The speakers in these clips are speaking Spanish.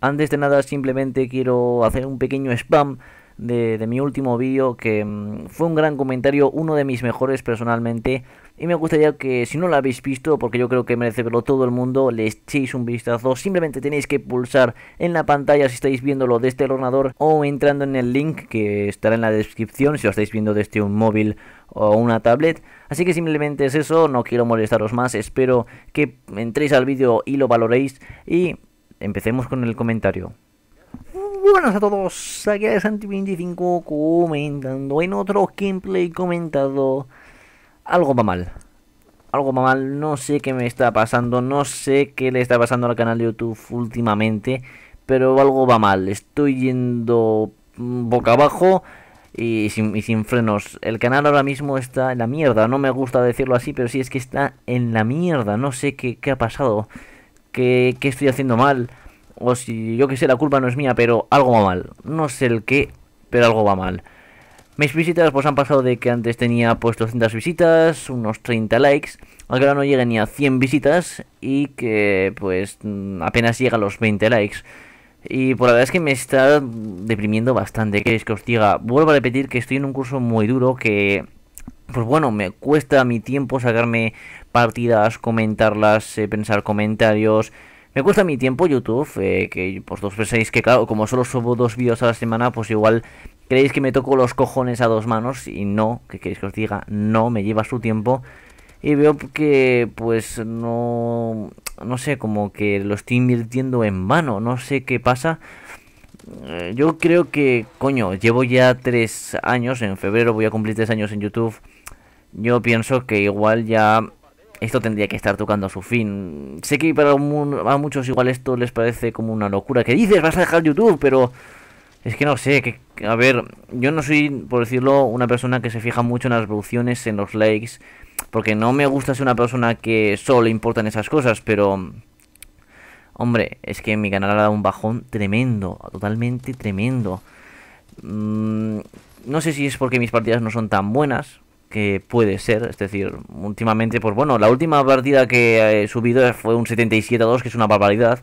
Antes de nada simplemente quiero hacer un pequeño spam de, mi último vídeo que mm, fue un gran comentario, uno de mis mejores personalmente. Y me gustaría que si no lo habéis visto, porque yo creo que merece verlo todo el mundo, le echéis un vistazo, simplemente tenéis que pulsar en la pantalla si estáis viéndolo desde el ordenador o entrando en el link que estará en la descripción si lo estáis viendo desde un móvil o una tablet. Así que simplemente es eso, no quiero molestaros más, espero que entréis al vídeo y lo valoréis. Y empecemos con el comentario. Buenas a todos, aquí es Santi25 comentando en otro gameplay comentado. Algo va mal. Algo va mal, no sé qué me está pasando, no sé qué le está pasando al canal de YouTube últimamente, pero algo va mal. Estoy yendo boca abajo y sin, sin frenos. El canal ahora mismo está en la mierda, no me gusta decirlo así, pero sí es que está en la mierda. No sé qué ha pasado, qué estoy haciendo mal o si yo que sé, la culpa no es mía, pero algo va mal. No sé el qué, pero algo va mal. Mis visitas pues han pasado de que antes tenía pues 200 visitas, unos 30 likes, que ahora no llega ni a 100 visitas y que pues mm, apenas llega a los 20 likes. Y por la verdad es que me está deprimiendo bastante, que es que os diga, vuelvo a repetir que estoy en un curso muy duro que pues bueno, me cuesta mi tiempo sacarme partidas, comentarlas, eh, pensar comentarios, me cuesta mi tiempo YouTube, eh, que vosotros pensáis que claro, como solo subo dos vídeos a la semana, pues igual creéis que me toco los cojones a dos manos y no, que queréis que os diga, no, me lleva su tiempo. Y veo que pues no, no sé, como que lo estoy invirtiendo en vano, no sé qué pasa. Eh, yo creo que, coño, llevo ya tres años, en febrero voy a cumplir tres años en YouTube. Yo pienso que igual ya esto tendría que estar tocando su fin. Sé que para a muchos igual esto les parece como una locura. Que dices? Vas a dejar YouTube, pero es que no sé. Que, a ver, yo no soy, por decirlo, una persona que se fija mucho en las revoluciones, en los likes, porque no me gusta ser una persona que solo importan esas cosas, pero... Hombre, es que mi canal ha dado un bajón tremendo, totalmente tremendo. Mm, no sé si es porque mis partidas no son tan buenas, que puede ser, es decir, últimamente, pues bueno, la última partida que he subido fue un 77 2, que es una barbaridad,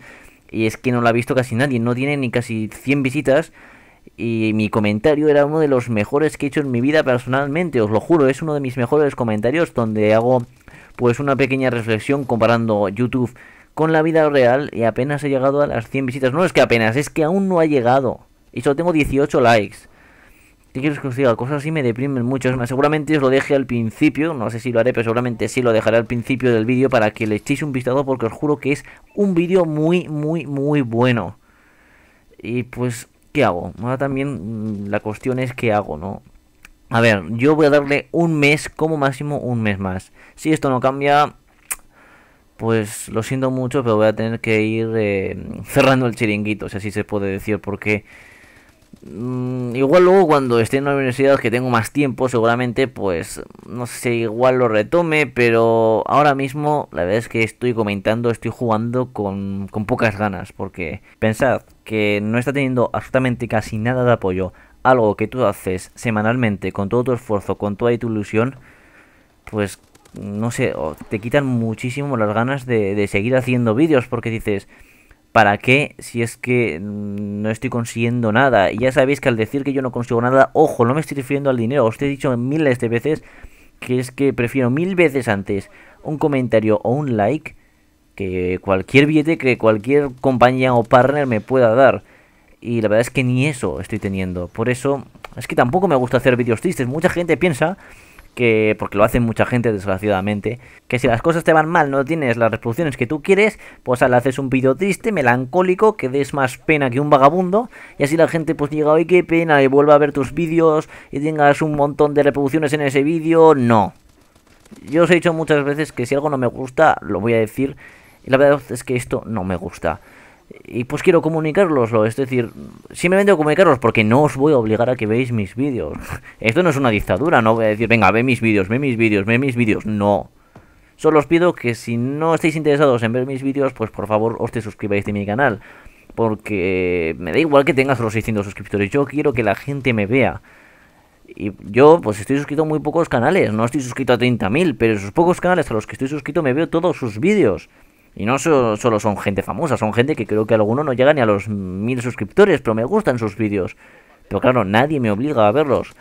y es que no la ha visto casi nadie, no tiene ni casi 100 visitas, y mi comentario era uno de los mejores que he hecho en mi vida personalmente, os lo juro, es uno de mis mejores comentarios donde hago pues una pequeña reflexión comparando YouTube con la vida real y apenas he llegado a las 100 visitas, no es que apenas, es que aún no ha llegado, y solo tengo 18 likes. ¿Qué quieres que os diga? Cosas así me deprimen mucho. seguramente os lo deje al principio. No sé si lo haré, pero seguramente sí lo dejaré al principio del vídeo para que le echéis un vistazo porque os juro que es un vídeo muy, muy, muy bueno. Y pues, ¿qué hago? Ahora también mm, la cuestión es qué hago, ¿no? A ver, yo voy a darle un mes, como máximo un mes más. Si esto no cambia, pues lo siento mucho, pero voy a tener que ir eh, cerrando el chiringuito, si así se puede decir, porque Mm, igual luego cuando esté en la universidad que tengo más tiempo seguramente pues no sé igual lo retome pero ahora mismo la verdad es que estoy comentando estoy jugando con, con pocas ganas porque pensad que no está teniendo absolutamente casi nada de apoyo algo que tú haces semanalmente con todo tu esfuerzo con toda tu ilusión pues no sé te quitan muchísimo las ganas de, de seguir haciendo vídeos porque dices ¿Para qué si es que no estoy consiguiendo nada? Y ya sabéis que al decir que yo no consigo nada, ojo, no me estoy refiriendo al dinero. Os he dicho miles de veces que es que prefiero mil veces antes un comentario o un like que cualquier billete que cualquier compañía o partner me pueda dar. Y la verdad es que ni eso estoy teniendo. Por eso es que tampoco me gusta hacer vídeos tristes. Mucha gente piensa que porque lo hace mucha gente desgraciadamente, que si las cosas te van mal, no tienes las reproducciones que tú quieres, pues al haces un vídeo triste, melancólico, que des más pena que un vagabundo, y así la gente pues diga, ay qué pena, y vuelva a ver tus vídeos y tengas un montón de reproducciones en ese vídeo, no. Yo os he dicho muchas veces que si algo no me gusta, lo voy a decir, y la verdad es que esto no me gusta y pues quiero comunicarloslo, es decir, simplemente comunicarlos porque no os voy a obligar a que veáis mis vídeos. Esto no es una dictadura, no voy a decir, venga, ve mis vídeos, ve mis vídeos, ve mis vídeos, no. Solo os pido que si no estáis interesados en ver mis vídeos, pues por favor os te suscribáis de mi canal. Porque me da igual que tengas los 600 suscriptores, yo quiero que la gente me vea. Y yo, pues estoy suscrito a muy pocos canales, no estoy suscrito a 30.000, pero esos pocos canales a los que estoy suscrito me veo todos sus vídeos. Y no solo son gente famosa, son gente que creo que alguno no llega ni a los mil suscriptores, pero me gustan sus vídeos. Pero claro, nadie me obliga a verlos.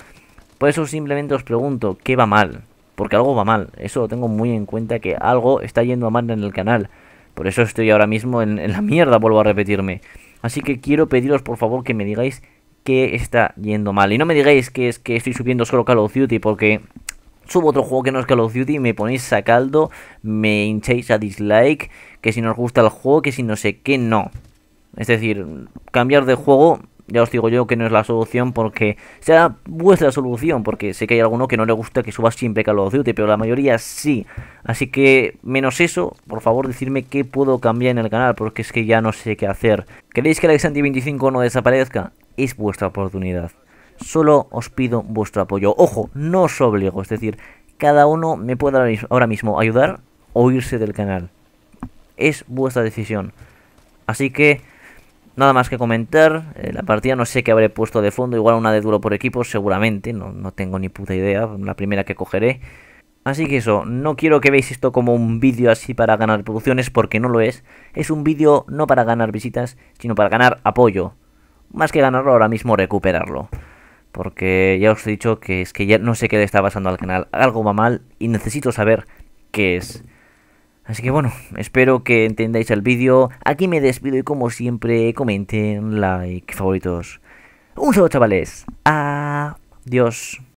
Por eso simplemente os pregunto, ¿qué va mal? Porque algo va mal. Eso lo tengo muy en cuenta que algo está yendo a mal en el canal. Por eso estoy ahora mismo en, en la mierda, vuelvo a repetirme. Así que quiero pediros por favor que me digáis qué está yendo mal. Y no me digáis que es que estoy subiendo solo Call of Duty porque subo otro juego que no es Call of Duty me ponéis a caldo, me hincháis a dislike, que si no os gusta el juego, que si no sé qué, no. Es decir, cambiar de juego, ya os digo yo que no es la solución porque sea vuestra solución, porque sé que hay alguno que no le gusta que suba siempre Call of Duty, pero la mayoría sí. Así que, menos eso, por favor decidme qué puedo cambiar en el canal, porque es que ya no sé qué hacer. ¿Queréis que Alexandri 25 no desaparezca? Es vuestra oportunidad. Solo os pido vuestro apoyo. Ojo, no os obligo, es decir, cada uno me puede ahora mismo ayudar o irse del canal. Es vuestra decisión. Así que, nada más que comentar. Eh, la partida no sé qué habré puesto de fondo, igual una de duro por equipo, seguramente. No, no tengo ni puta idea, la primera que cogeré. Así que eso, no quiero que veáis esto como un vídeo así para ganar producciones, porque no lo es. Es un vídeo no para ganar visitas, sino para ganar apoyo. Más que ganarlo ahora mismo, recuperarlo. Porque ya os he dicho que es que ya no sé qué le está pasando al canal. Algo va mal y necesito saber qué es. Así que bueno, espero que entendáis el vídeo. Aquí me despido y como siempre, comenten, like, favoritos. Un saludo chavales. Adiós.